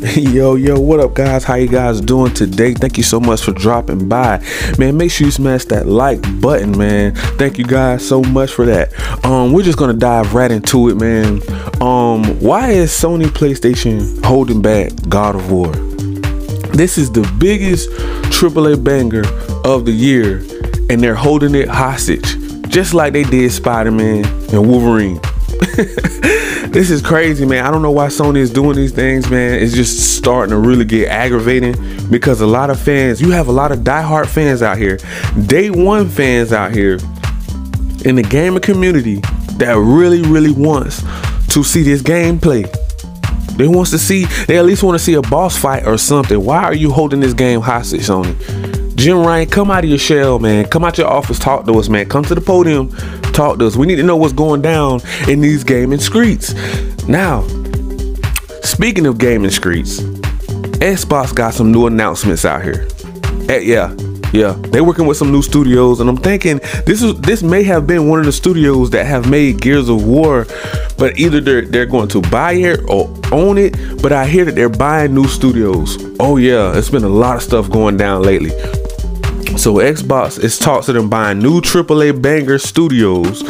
Yo, yo, what up, guys? How you guys doing today? Thank you so much for dropping by. Man, make sure you smash that like button, man. Thank you guys so much for that. Um, we're just gonna dive right into it, man. Um, why is Sony PlayStation holding back God of War? This is the biggest AAA banger of the year, and they're holding it hostage, just like they did Spider-Man and Wolverine. this is crazy, man. I don't know why Sony is doing these things, man. It's just starting to really get aggravating because a lot of fans, you have a lot of diehard fans out here, day one fans out here in the gaming community that really, really wants to see this gameplay. They wants to see, they at least want to see a boss fight or something. Why are you holding this game hostage, Sony? Jim Ryan, come out of your shell, man. Come out your office, talk to us, man. Come to the podium, talk to us. We need to know what's going down in these gaming streets. Now, speaking of gaming streets, Xbox got some new announcements out here. Eh, yeah, yeah, they're working with some new studios, and I'm thinking this is this may have been one of the studios that have made Gears of War, but either they're they're going to buy it or own it. But I hear that they're buying new studios. Oh yeah, it's been a lot of stuff going down lately. So Xbox is talks to them buying new AAA banger studios,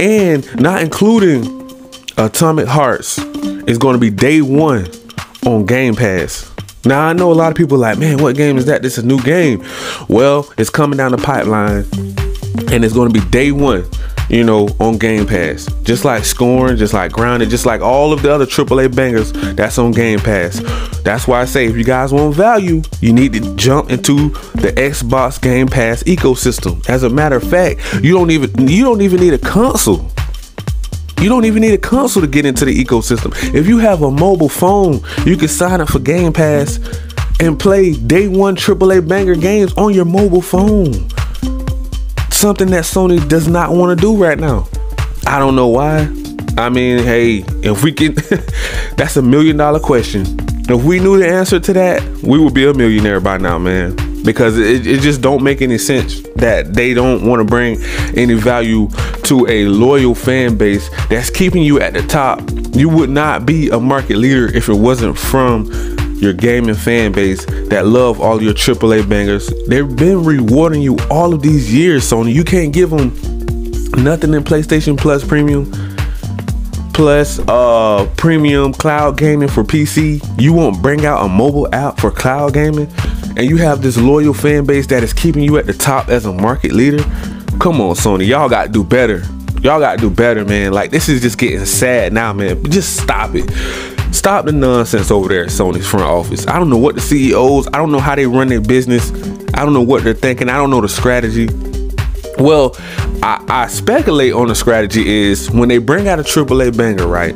and not including Atomic Hearts is going to be day one on Game Pass. Now I know a lot of people like, man, what game is that? This is a new game. Well, it's coming down the pipeline, and it's going to be day one you know, on Game Pass. Just like Scorn, just like Grounded, just like all of the other AAA bangers that's on Game Pass. That's why I say if you guys want value, you need to jump into the Xbox Game Pass ecosystem. As a matter of fact, you don't even you don't even need a console. You don't even need a console to get into the ecosystem. If you have a mobile phone, you can sign up for Game Pass and play day one AAA banger games on your mobile phone something that Sony does not want to do right now. I don't know why. I mean, hey, if we can, that's a million dollar question. If we knew the answer to that, we would be a millionaire by now, man. Because it, it just don't make any sense that they don't want to bring any value to a loyal fan base that's keeping you at the top. You would not be a market leader if it wasn't from your gaming fan base that love all your AAA bangers. They've been rewarding you all of these years, Sony. You can't give them nothing in PlayStation Plus Premium plus uh premium cloud gaming for PC. You won't bring out a mobile app for cloud gaming and you have this loyal fan base that is keeping you at the top as a market leader. Come on, Sony. Y'all got to do better. Y'all got to do better, man. Like this is just getting sad now, man. Just stop it. Stop the nonsense over there at Sony's front office. I don't know what the CEOs, I don't know how they run their business. I don't know what they're thinking. I don't know the strategy. Well, I, I speculate on the strategy is when they bring out a AAA banger, right?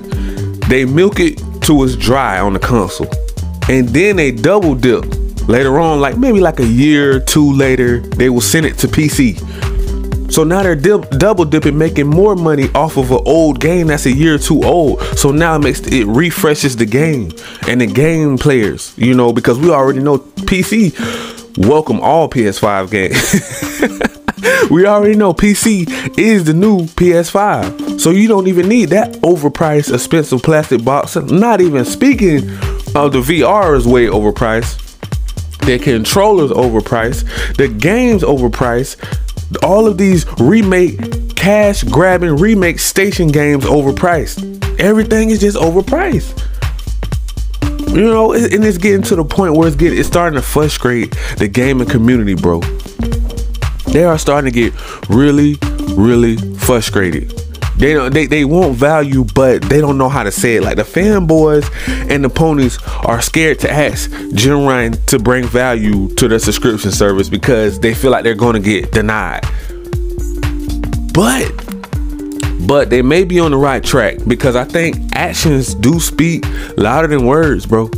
They milk it to its dry on the console. And then they double dip later on, like maybe like a year or two later, they will send it to PC so now they're dip, double dipping, making more money off of an old game that's a year two old. So now it makes it refreshes the game and the game players, you know, because we already know PC welcome all PS5 games. we already know PC is the new PS5. So you don't even need that overpriced, expensive plastic box. Not even speaking of the VR is way overpriced. The controllers overpriced. The games overpriced all of these remake cash grabbing remake station games overpriced. Everything is just overpriced. You know, and it's getting to the point where it's getting it's starting to frustrate the gaming community, bro. They are starting to get really, really frustrated. They don't they, they want value, but they don't know how to say it. Like the fanboys and the ponies are scared to ask Ryan to bring value to their subscription service because they feel like they're gonna get denied. But but they may be on the right track because I think actions do speak louder than words, bro.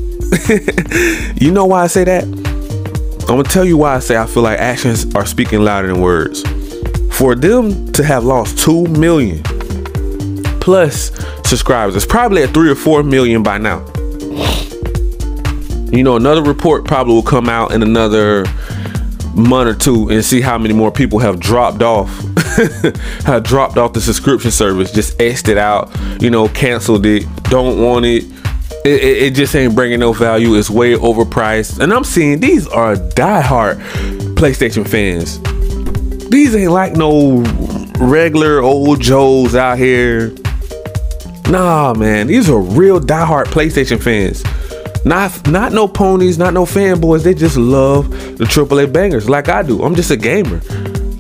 you know why I say that? I'm gonna tell you why I say I feel like actions are speaking louder than words. For them to have lost 2 million plus subscribers. It's probably at three or four million by now. You know, another report probably will come out in another month or two and see how many more people have dropped off have dropped off the subscription service just xed it out you know canceled it don't want it it, it, it just ain't bringing no value. It's way overpriced, and I'm seeing these are diehard PlayStation fans. These ain't like no regular old Joes out here. Nah, man, these are real diehard PlayStation fans. Not not no ponies, not no fanboys. They just love the AAA bangers like I do. I'm just a gamer.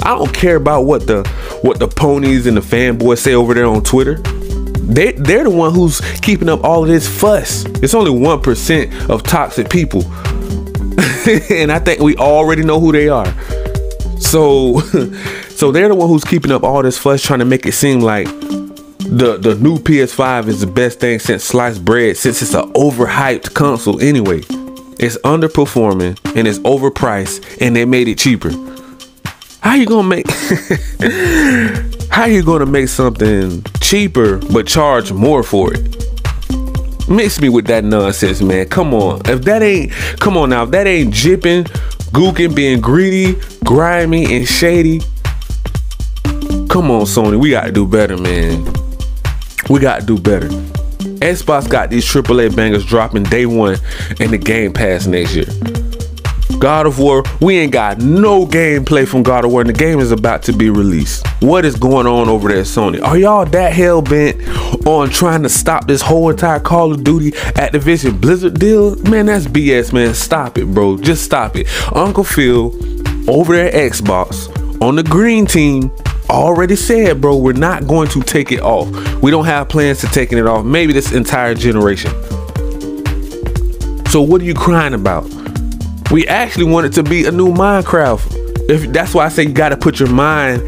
I don't care about what the what the ponies and the fanboys say over there on Twitter. They they're the one who's keeping up all of this fuss. It's only one percent of toxic people, and I think we already know who they are. So, so they're the one who's keeping up all this fuss, trying to make it seem like the the new PS5 is the best thing since sliced bread, since it's an overhyped console anyway. It's underperforming and it's overpriced, and they made it cheaper. How you gonna make? how you gonna make something cheaper but charge more for it? Mix me with that nonsense, man. Come on. If that ain't, come on now. If that ain't jipping, gooking, being greedy, grimy, and shady. Come on, Sony. We gotta do better, man. We gotta do better. Xbox got these AAA bangers dropping day one in the Game Pass next year. God of War, we ain't got no gameplay from God of War, and the game is about to be released. What is going on over there, Sony? Are y'all that hell bent on trying to stop this whole entire Call of Duty Activision Blizzard deal? Man, that's BS, man. Stop it, bro. Just stop it. Uncle Phil over there at Xbox on the green team already said, bro, we're not going to take it off. We don't have plans to taking it off. Maybe this entire generation. So what are you crying about? We actually want it to be a new Minecraft. If that's why I say you got to put your mind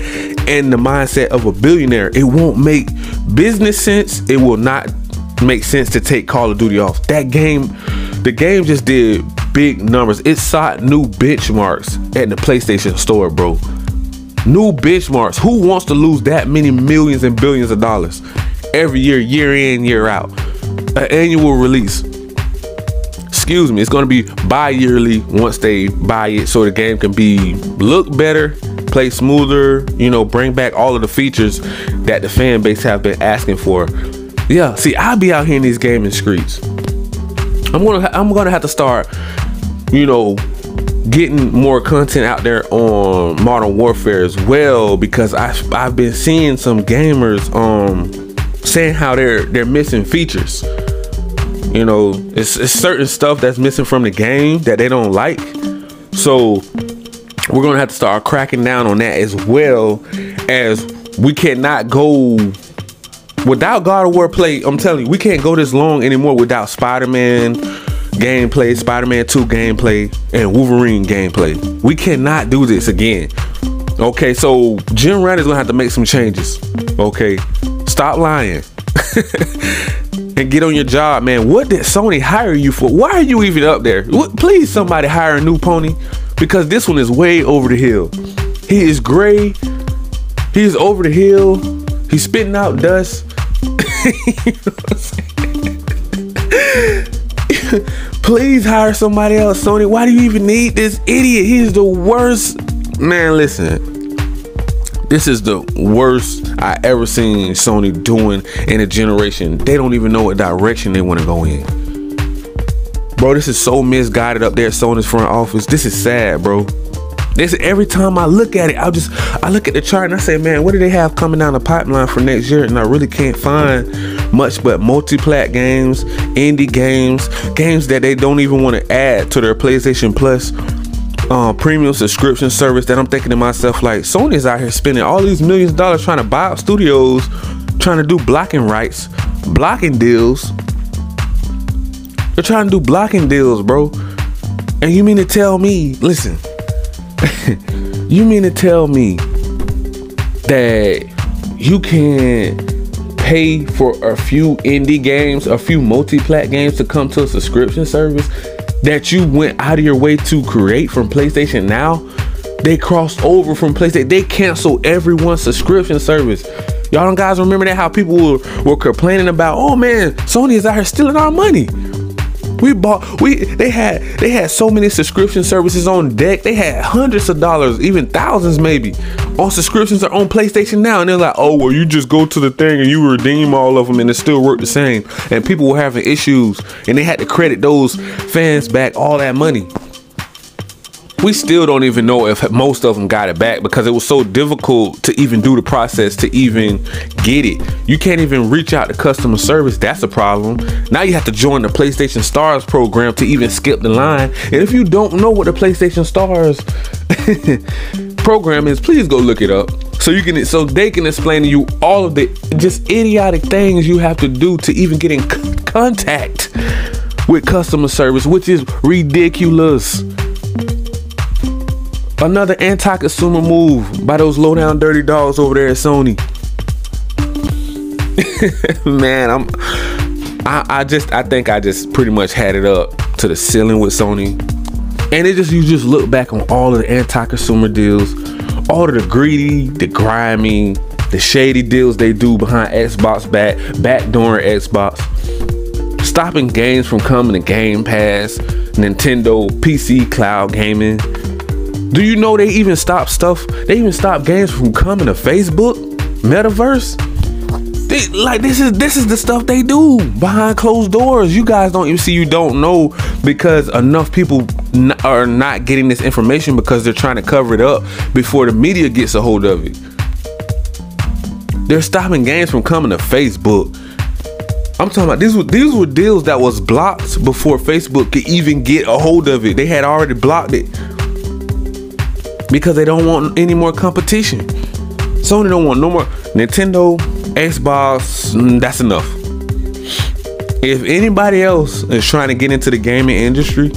in the mindset of a billionaire. It won't make business sense. It will not make sense to take Call of Duty off. That game, the game just did big numbers. It sought new benchmarks at the PlayStation Store, bro new benchmarks. Who wants to lose that many millions and billions of dollars every year, year in, year out? An annual release. Excuse me, it's gonna be bi-yearly once they buy it so the game can be look better, play smoother, you know, bring back all of the features that the fan base have been asking for. Yeah, see, I'll be out here in these gaming streets. I'm gonna I'm gonna have to start, you know, getting more content out there on Modern Warfare as well because I I've been seeing some gamers um saying how they're they're missing features. You know, it's, it's certain stuff that's missing from the game that they don't like. So we're gonna have to start cracking down on that as well as we cannot go without God of War play. I'm telling you, we can't go this long anymore without Spider-Man gameplay, Spider-Man 2 gameplay, and Wolverine gameplay. We cannot do this again. Okay, so Jim Ryan is gonna have to make some changes. Okay, stop lying. and get on your job, man. What did Sony hire you for? Why are you even up there? What, please, somebody hire a new pony because this one is way over the hill. He is gray. He is over the hill. He's spitting out dust. Please hire somebody else, Sony. Why do you even need this idiot? He's the worst. Man, listen. This is the worst I ever seen Sony doing in a generation. They don't even know what direction they want to go in. Bro, this is so misguided up there at Sony's front office. This is sad, bro. This every time I look at it, I just I look at the chart and I say, man, what do they have coming down the pipeline for next year? And I really can't find much but multi-plat games, indie games, games that they don't even want to add to their PlayStation Plus uh, premium subscription service. That I'm thinking to myself, like Sony's out here spending all these millions of dollars trying to buy out studios, trying to do blocking rights, blocking deals. They're trying to do blocking deals, bro. And you mean to tell me, listen, you mean to tell me that you can pay for a few indie games, a few multi-plat games to come to a subscription service that you went out of your way to create from PlayStation Now? They crossed over from PlayStation. They canceled everyone's subscription service. Y'all don't guys remember that how people were, were complaining about, oh man, Sony is out here stealing our money. We bought we they had they had so many subscription services on deck. They had hundreds of dollars, even thousands maybe, on subscriptions or on PlayStation Now. And they're like, oh well, you just go to the thing and you redeem all of them and it still worked the same. And people were having issues and they had to credit those fans back all that money we still don't even know if most of them got it back because it was so difficult to even do the process to even get it. You can't even reach out to customer service. That's a problem. Now you have to join the PlayStation Stars program to even skip the line. And if you don't know what the PlayStation Stars program is, please go look it up. So you can so they can explain to you all of the just idiotic things you have to do to even get in contact with customer service, which is ridiculous. Another anti-consumer move by those low down dirty dogs over there at Sony. Man, I'm I, I just I think I just pretty much had it up to the ceiling with Sony. And it just you just look back on all of the anti-consumer deals, all of the greedy, the grimy, the shady deals they do behind Xbox back backdooring Xbox, stopping games from coming to Game Pass, Nintendo PC cloud gaming, do you know they even stop stuff? They even stop games from coming to Facebook, Metaverse. They, like this is this is the stuff they do behind closed doors. You guys don't even see. You don't know because enough people n- are not getting this information because they're trying to cover it up before the media gets a hold of it. They're stopping games from coming to Facebook. I'm talking about these were these were deals that was blocked before Facebook could even get a hold of it. They had already blocked it because they don't want any more competition. Sony don't want no more Nintendo, Xbox. Mm, that's enough. If anybody else is trying to get into the gaming industry,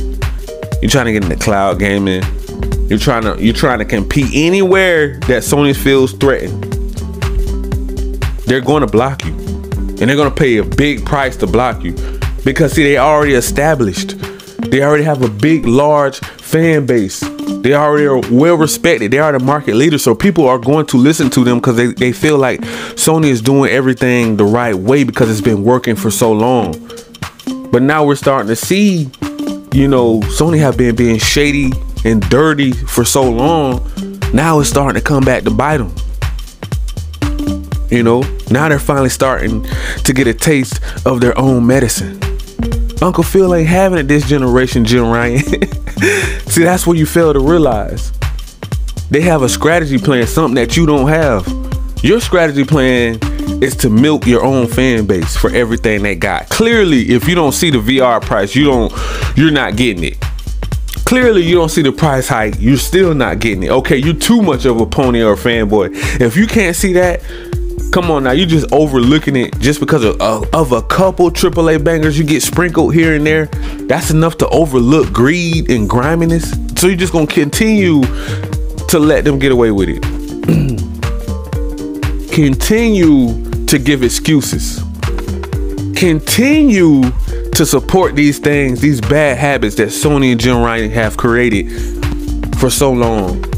you're trying to get into cloud gaming. You're trying to you're trying to compete anywhere that Sony feels threatened. They're going to block you, and they're going to pay a big price to block you because see they already established. They already have a big, large fan base they already are well respected. They are the market leader. So people are going to listen to them because they, they feel like Sony is doing everything the right way because it's been working for so long. But now we're starting to see, you know, Sony have been being shady and dirty for so long. Now it's starting to come back to bite them. You know, now they're finally starting to get a taste of their own medicine. Uncle Phil ain't having it this generation, Jim Ryan. See, that's what you fail to realize. They have a strategy plan, something that you don't have. Your strategy plan is to milk your own fan base for everything they got. Clearly, if you don't see the VR price, you don't you're not getting it. Clearly, you don't see the price hike, you're still not getting it. Okay, you're too much of a pony or a fanboy. If you can't see that, Come on now, you just overlooking it just because of, of a couple AAA bangers you get sprinkled here and there. That's enough to overlook greed and griminess. So you're just gonna continue to let them get away with it. continue to give excuses. Continue to support these things, these bad habits that Sony and Jim Ryan have created for so long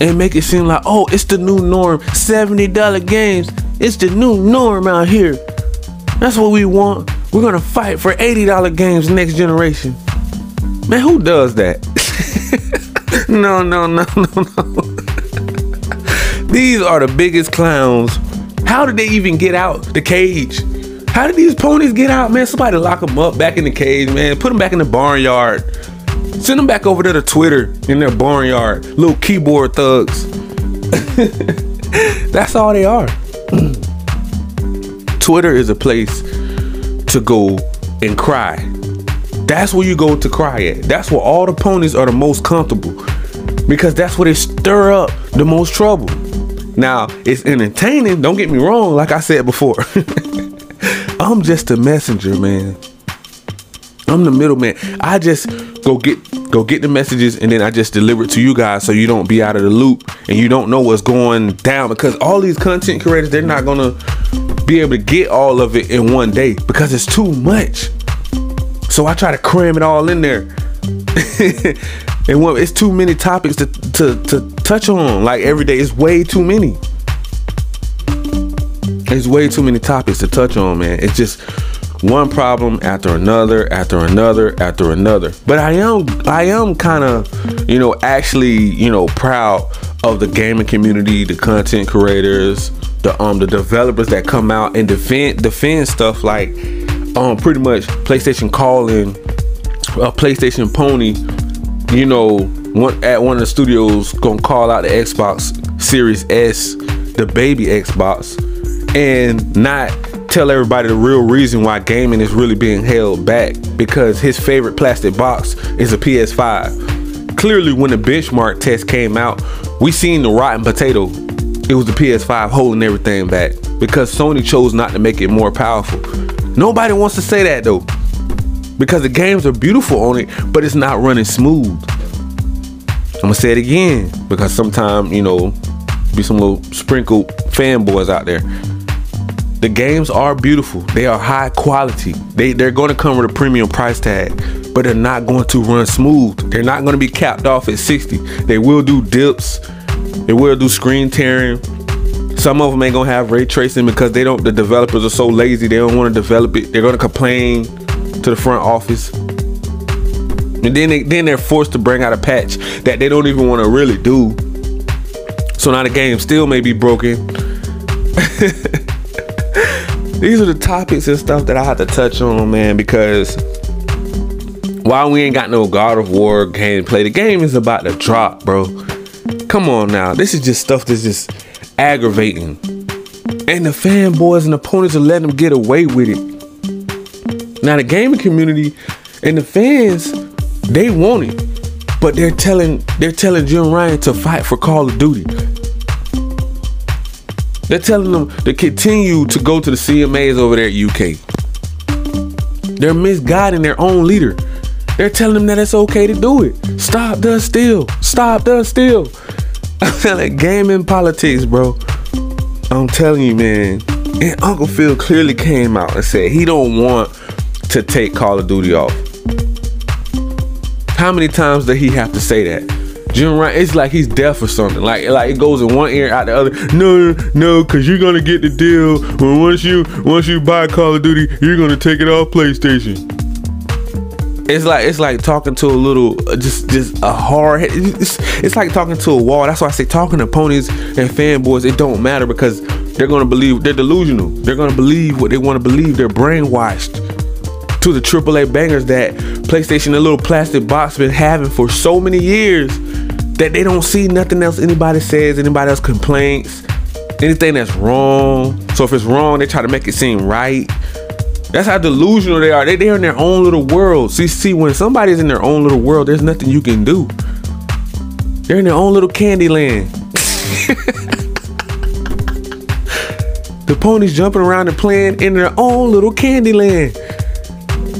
and make it seem like, oh, it's the new norm. $70 games. It's the new norm out here. That's what we want. We're gonna fight for $80 games next generation. Man, who does that? no, no, no, no, no. These are the biggest clowns. How did they even get out the cage? How did these ponies get out, man? Somebody lock them up back in the cage, man. Put them back in the barnyard. Send them back over to Twitter in their barnyard. Little keyboard thugs. That's all they are. Twitter is a place to go and cry. That's where you go to cry at. That's where all the ponies are the most comfortable. Because that's where they stir up the most trouble. Now, it's entertaining, don't get me wrong, like I said before. I'm just a messenger, man. I'm the middleman. I just go get go get the messages and then I just deliver it to you guys so you don't be out of the loop and you don't know what's going down because all these content creators they're not gonna be able to get all of it in one day because it's too much. So I try to cram it all in there. and when it's too many topics to, to to touch on like every day. It's way too many. It's way too many topics to touch on, man. It's just one problem after another after another after another. But i am i am kind of you know actually you know proud of the gaming community the content creators the um the developers that come out and defend defend stuff like um pretty much playstation calling a playstation pony you know one at one of the studios gonna call out the xbox series s the baby xbox and not tell everybody the real reason why gaming is really being held back because his favorite plastic box is a PS5. Clearly, when the benchmark test came out, we seen the rotten potato. It was the PS5 holding everything back because Sony chose not to make it more powerful. Nobody wants to say that though because the games are beautiful on it, but it's not running smooth. I'm gonna say it again because sometimes, you know, be some little sprinkled fanboys out there the games are beautiful. They are high quality. They they're going to come with a premium price tag, but they're not going to run smooth. They're not going to be capped off at 60. They will do dips. They will do screen tearing. Some of them ain't gonna have ray tracing because they don't. The developers are so lazy. They don't want to develop it. They're gonna complain to the front office, and then they then they're forced to bring out a patch that they don't even want to really do. So now the game still may be broken. these are the topics and stuff that I have to touch on, man, because while we ain't got no God of War gameplay, the game is about to drop, bro. Come on now. This is just stuff that's just aggravating. And the fanboys and opponents are letting them get away with it. Now the gaming community and the fans, they want it. But they're telling they're telling Jim Ryan to fight for Call of Duty. They're telling them to continue to go to the CMAs over there at UK. They're misguiding their own leader. They're telling them that it's okay to do it. Stop the steal. Stop the steal. I'm telling gaming politics, bro. I'm telling you, man. And Uncle Phil clearly came out and said he don't want to take Call of Duty off. How many times did he have to say that? Jim Ryan, it's like he's deaf or something. Like like it goes in one ear out the other. No, no, cause you're gonna get the deal when once you once you buy Call of Duty, you're gonna take it off PlayStation. It's like it's like talking to a little uh, just just a hard. It's, it's like talking to a wall. That's why I say talking to ponies and fanboys. It don't matter because they're gonna believe they're delusional. They're gonna believe what they want to believe. They're brainwashed to the AAA bangers that PlayStation, a little plastic box, been having for so many years that they don't see nothing else anybody says, anybody else complains, anything that's wrong. So if it's wrong, they try to make it seem right. That's how delusional they are. They, they're in their own little world. See, see, when somebody's in their own little world, there's nothing you can do. They're in their own little candy land. the ponies jumping around and playing in their own little candy land.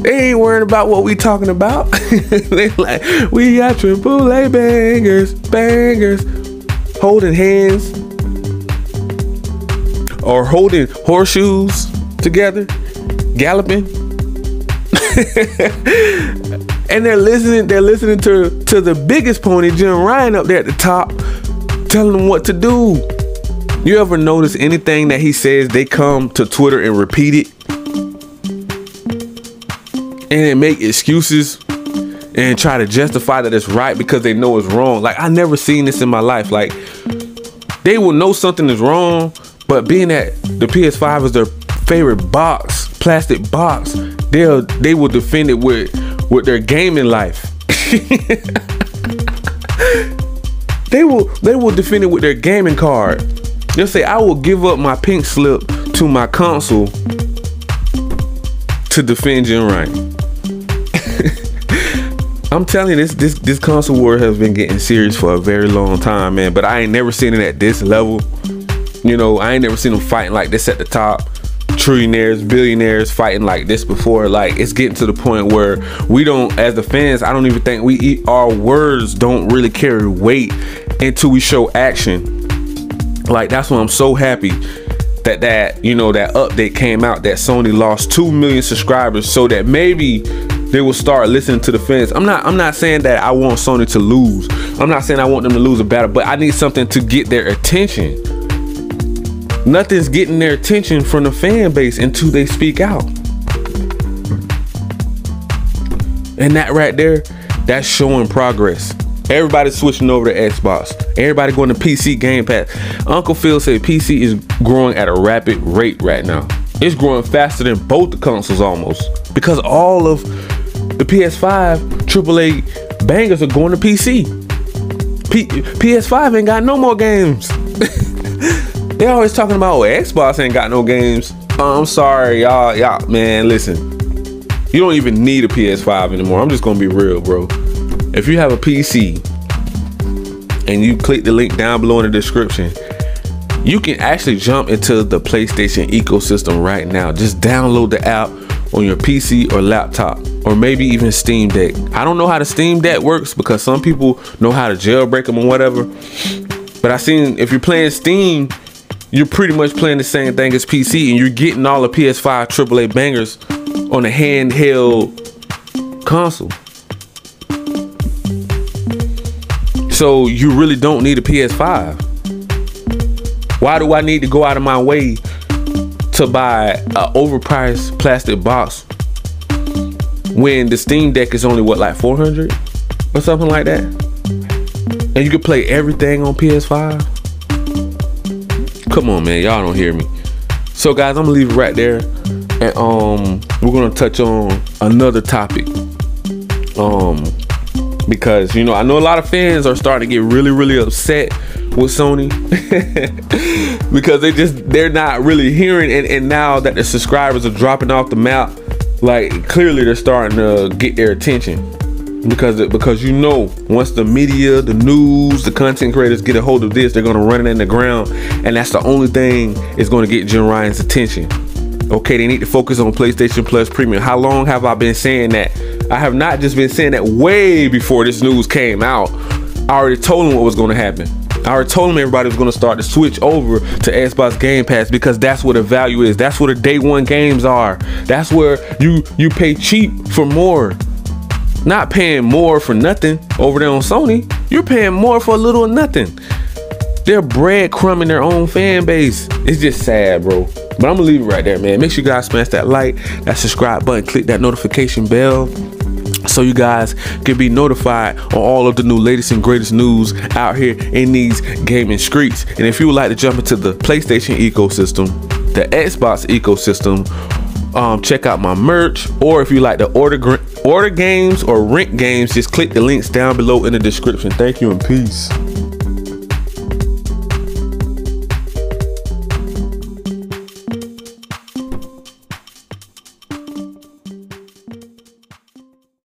They ain't worrying about what we talking about. they like, we got triple A bangers, bangers, holding hands or holding horseshoes together, galloping. and they're listening, they're listening to, to the biggest pony, Jim Ryan, up there at the top, telling them what to do. You ever notice anything that he says, they come to Twitter and repeat it? And make excuses and try to justify that it's right because they know it's wrong. Like I never seen this in my life. Like they will know something is wrong, but being that the PS5 is their favorite box, plastic box, they'll they will defend it with with their gaming life. they will they will defend it with their gaming card. They'll say, I will give up my pink slip to my console to defend Jim Ryan. I'm telling you, this this this console war has been getting serious for a very long time, man. But I ain't never seen it at this level. You know, I ain't never seen them fighting like this at the top. Trillionaires, billionaires fighting like this before. Like it's getting to the point where we don't, as the fans, I don't even think we eat our words don't really carry weight until we show action. Like that's why I'm so happy that that you know that update came out that Sony lost two million subscribers, so that maybe they will start listening to the fans. I'm not I'm not saying that I want Sony to lose. I'm not saying I want them to lose a battle, but I need something to get their attention. Nothing's getting their attention from the fan base until they speak out. And that right there, that's showing progress. Everybody's switching over to Xbox. Everybody going to PC Game Pass. Uncle Phil said PC is growing at a rapid rate right now. It's growing faster than both the consoles almost. Because all of the PS5 AAA bangers are going to PC. P- PS5 ain't got no more games. they always talking about oh, Xbox ain't got no games. Oh, I'm sorry, y'all, y'all, man. Listen, you don't even need a PS5 anymore. I'm just gonna be real, bro. If you have a PC and you click the link down below in the description, you can actually jump into the PlayStation ecosystem right now. Just download the app on your PC or laptop, or maybe even Steam Deck. I don't know how the Steam Deck works because some people know how to jailbreak them or whatever. But I seen if you're playing Steam, you're pretty much playing the same thing as PC, and you're getting all the PS5 AAA bangers on a handheld console. So you really don't need a PS5. Why do I need to go out of my way to buy an overpriced plastic box when the Steam Deck is only what like 400 or something like that? And you can play everything on PS5? Come on, man, y'all don't hear me. So guys, I'm gonna leave it right there. And um we're gonna touch on another topic. Um because you know I know a lot of fans are starting to get really really upset with Sony. Because they just they're not really hearing and, and now that the subscribers are dropping off the map like clearly they're starting to get their attention. Because because you know once the media the news the content creators get a hold of this they're going to run it in the ground and that's the only thing is going to get Jim Ryan's attention okay they need to focus on PlayStation Plus Premium how long have I been saying that I have not just been saying that way before this news came out. I already told them what was going to happen. I already told them everybody was going to start to switch over to Xbox Game Pass because that's what the value is. That's where the day one games are. That's where you you pay cheap for more. Not paying more for nothing over there on Sony. You're paying more for a little nothing. They're breadcrumbing their own fan base. It's just sad, bro. But I'm gonna leave it right there, man. Make sure you guys smash that like, that subscribe button, click that notification bell so you guys can be notified on all of the new latest and greatest news out here in these gaming streets. And if you would like to jump into the PlayStation ecosystem, the Xbox ecosystem, um, check out my merch. Or if you like to order order games or rent games, just click the links down below in the description. Thank you and peace.